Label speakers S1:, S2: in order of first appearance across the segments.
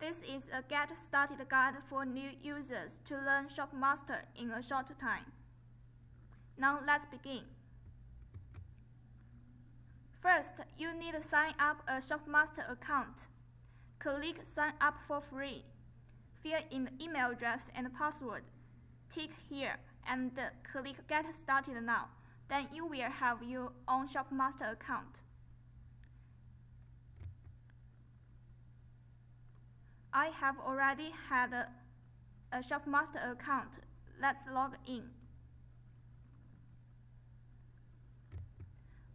S1: This is a get started guide for new users to learn ShopMaster in a short time. Now let's begin. First, you need to sign up a ShopMaster account. Click Sign up for free. Fill in the email address and password. Tick here and click Get Started Now. Then you will have your own ShopMaster account. I have already had a, a ShopMaster account. Let's log in.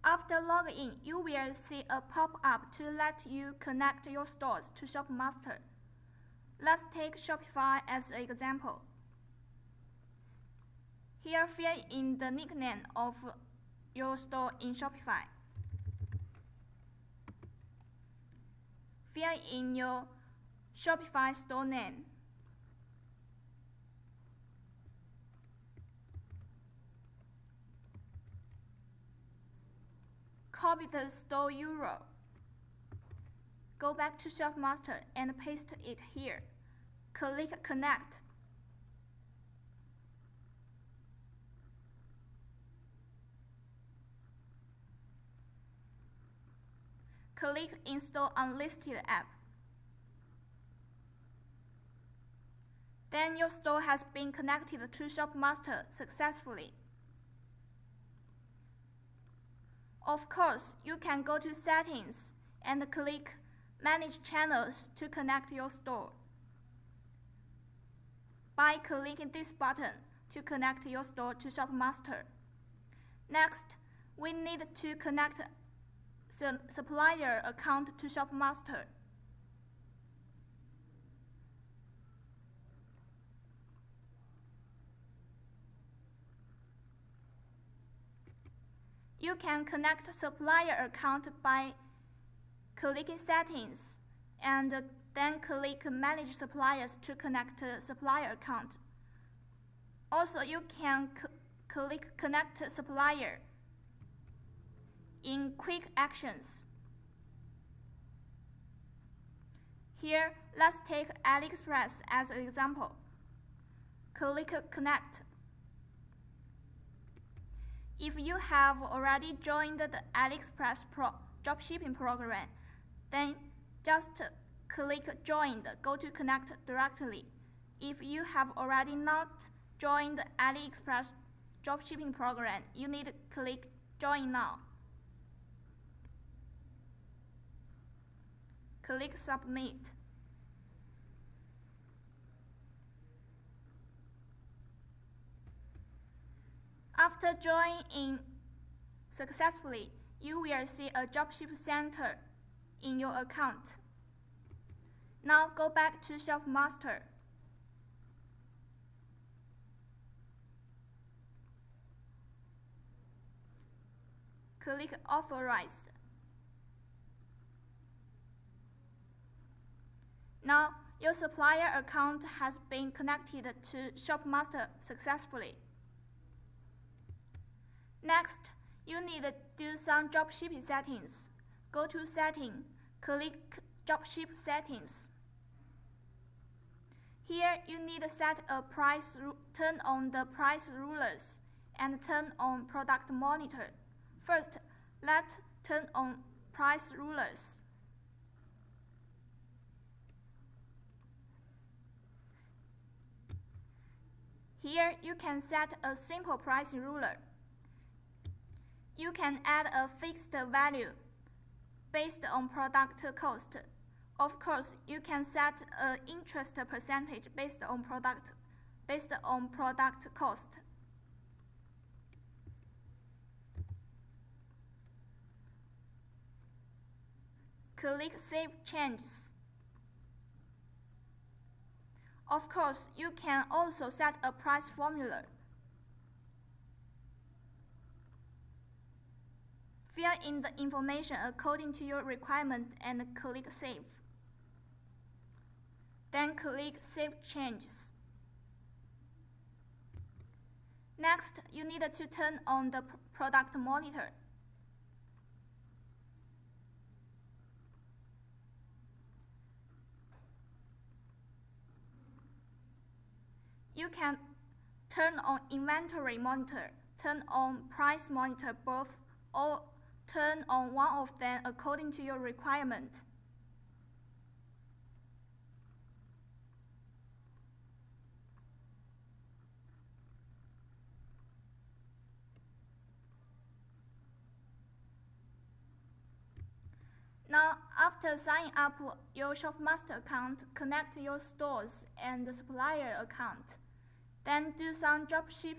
S1: After login, you will see a pop-up to let you connect your stores to ShopMaster. Let's take Shopify as an example. Here fill in the nickname of your store in Shopify. Fill in your Shopify store name. Copy the store URL. Go back to ShopMaster and paste it here. Click Connect. Click Install Unlisted app. Then your store has been connected to ShopMaster successfully. Of course, you can go to Settings and click Manage Channels to connect your store. By clicking this button to connect your store to ShopMaster. Next, we need to connect the supplier account to ShopMaster. You can connect supplier account by clicking settings and then click manage suppliers to connect supplier account. Also, you can click connect supplier in quick actions. Here, let's take AliExpress as an example. Click connect if you have already joined the AliExpress Pro dropshipping program, then just click Join, go to Connect directly. If you have already not joined AliExpress dropshipping program, you need to click Join now. Click Submit. After joining in successfully, you will see a dropship center in your account. Now go back to ShopMaster. Click Authorized. Now, your supplier account has been connected to ShopMaster successfully. Next, you need to do some dropshipping settings. Go to Setting, click Dropship Settings. Here, you need to set a price, turn on the price rulers, and turn on product monitor. First, let's turn on price rulers. Here, you can set a simple price ruler. You can add a fixed value based on product cost. Of course, you can set an interest percentage based on product based on product cost. Click Save Changes. Of course, you can also set a price formula. Fill in the information according to your requirement and click Save. Then click Save Changes. Next, you need to turn on the product monitor. You can turn on inventory monitor, turn on price monitor both all turn on one of them according to your requirement. Now, after signing up your ShopMaster account, connect your stores and supplier account. Then do some dropship,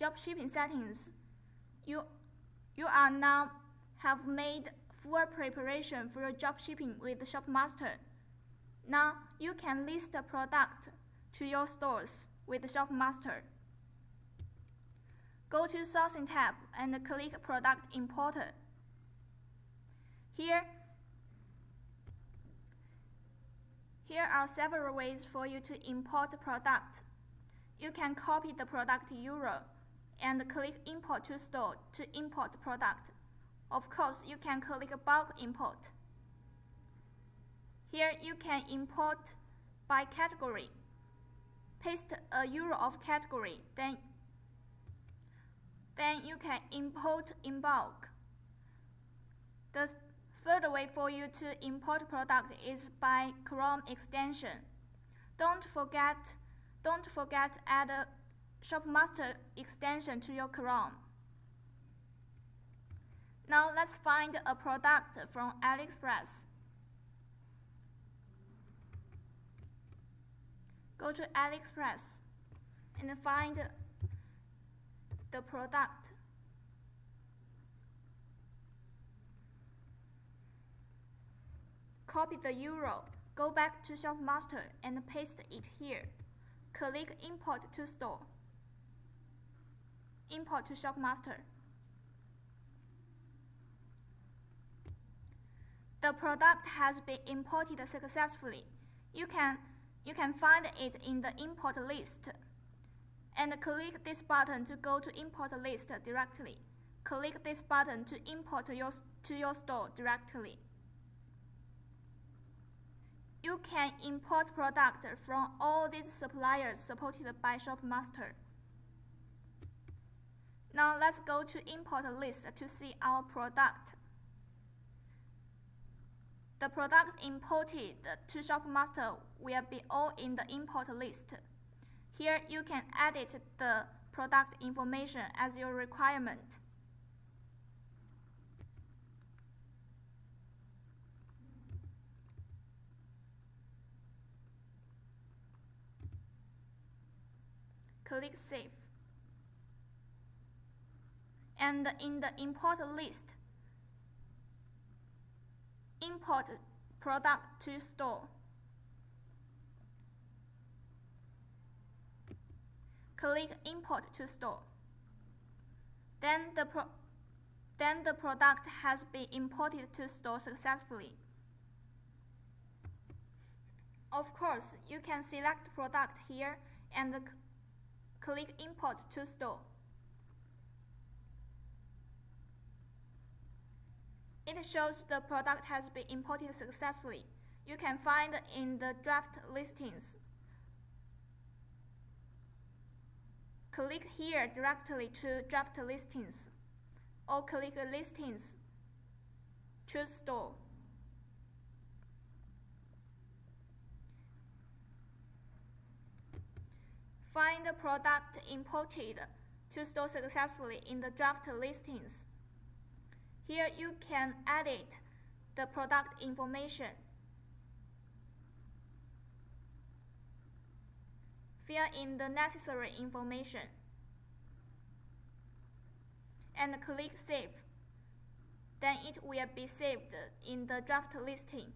S1: dropshipping settings. You, you are now have made full preparation for your dropshipping with ShopMaster. Now you can list a product to your stores with ShopMaster. Go to Sourcing tab and click Product Importer. Here, here are several ways for you to import the product. You can copy the product URL and click Import to Store to import the product. Of course, you can click Bulk Import. Here you can import by category. Paste a URL of category, then, then you can import in bulk. The third way for you to import product is by Chrome extension. Don't forget, don't forget add a ShopMaster extension to your Chrome. Now let's find a product from AliExpress. Go to AliExpress and find the product. Copy the URL, go back to ShopMaster and paste it here. Click Import to Store. Import to ShopMaster. The product has been imported successfully. You can, you can find it in the import list. And click this button to go to import list directly. Click this button to import your, to your store directly. You can import product from all these suppliers supported by ShopMaster. Now let's go to import list to see our product. The product imported to ShopMaster will be all in the import list. Here you can edit the product information as your requirement. Click Save. And in the import list, import product to store. Click Import to store. Then the, pro then the product has been imported to store successfully. Of course, you can select product here and click Import to store. It shows the product has been imported successfully. You can find in the draft listings. Click here directly to draft listings, or click listings, choose store. Find the product imported to store successfully in the draft listings. Here you can edit the product information. Fill in the necessary information and click Save. Then it will be saved in the draft listing.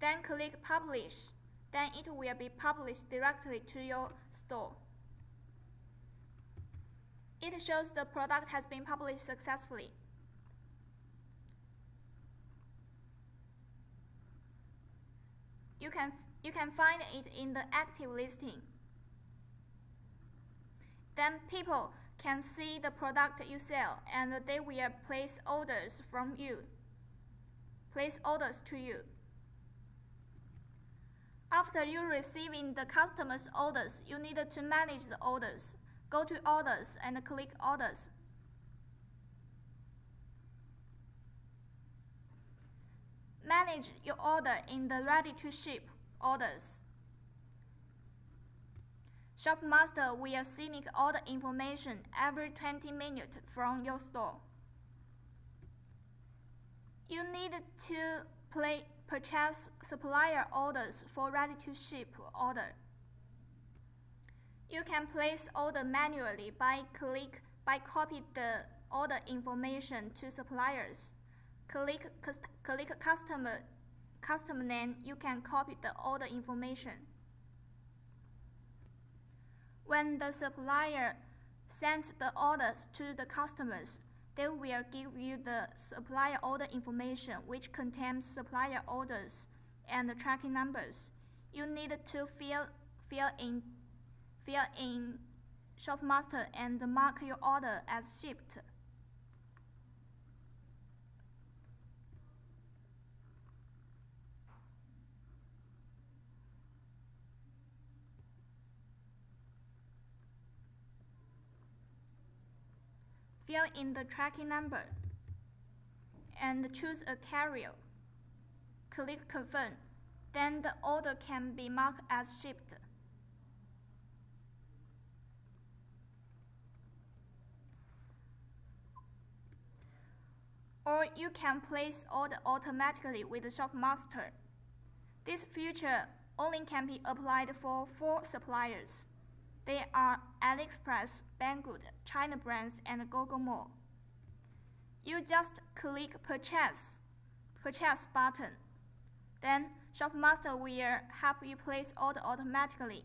S1: Then click Publish. Then it will be published directly to your store. It shows the product has been published successfully. You can, you can find it in the active listing. Then people can see the product you sell and they will place orders from you. Place orders to you. After you receiving the customer's orders, you need to manage the orders. Go to Orders and click Orders. Manage your order in the Ready to Ship orders. Shopmaster will sync order information every 20 minutes from your store. You need to play, purchase supplier orders for ready-to-ship order. You can place order manually by click by copy the order information to suppliers. Click, click customer, customer name, you can copy the order information. When the supplier sends the orders to the customers, they will give you the supplier order information which contains supplier orders and tracking numbers. You need to fill, fill in fill in Shopmaster and mark your order as shipped. Fill in the tracking number and choose a carrier. Click Confirm. Then the order can be marked as shipped. Or you can place order automatically with Shopmaster. This feature only can be applied for four suppliers. They are AliExpress, Banggood, China Brands, and Gogomall. You just click Purchase, Purchase button. Then Shopmaster will help you place order automatically.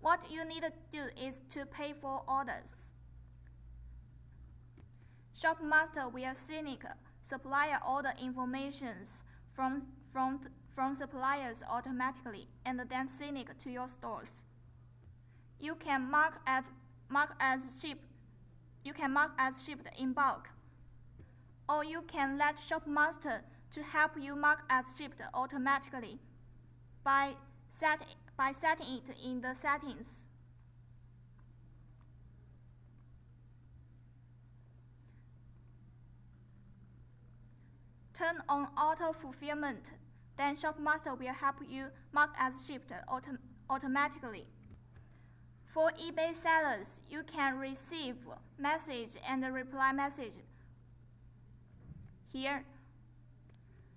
S1: What you need to do is to pay for orders. Shopmaster will sync supplier order informations from, from, from suppliers automatically and then sync to your stores. You can mark as mark as shipped. You can mark as shipped in bulk. Or you can let Shopmaster to help you mark as shipped automatically by set by setting it in the settings. Turn on auto fulfillment, then Shopmaster will help you mark as shipped autom automatically. For eBay sellers, you can receive message and reply message. Here,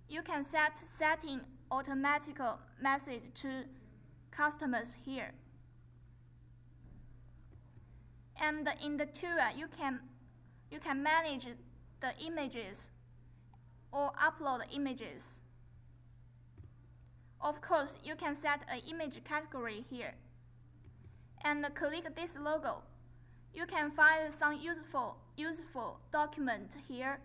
S1: you can set setting automatic message to customers here. And in the tool, you can you can manage the images or upload images. Of course, you can set an image category here and click this logo. You can find some useful, useful document here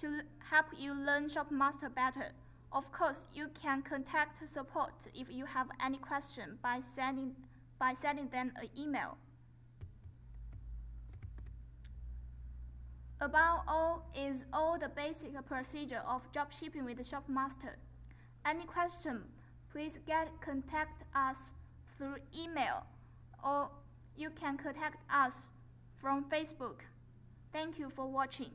S1: to help you learn Shopmaster better. Of course, you can contact support if you have any question by sending, by sending them an email. Above all is all the basic procedure of drop shipping with Shopmaster. Any question, please get contact us through email or you can contact us from Facebook. Thank you for watching.